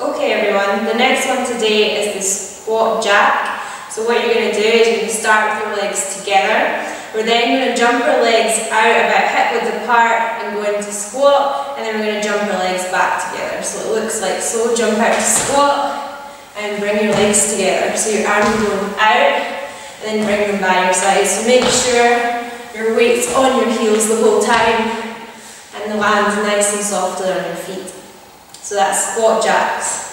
Okay everyone, the next one today is the squat jack. So what you're going to do is you're going to start with your legs together. We're then going to jump our legs out about hip width apart and go into squat and then we're going to jump our legs back together. So it looks like so, jump out to squat and bring your legs together. So your arms going out and then bring them by your sides. So make sure your weight's on your heels the whole time and the land's nice and soft on your feet. So that's squat jacks.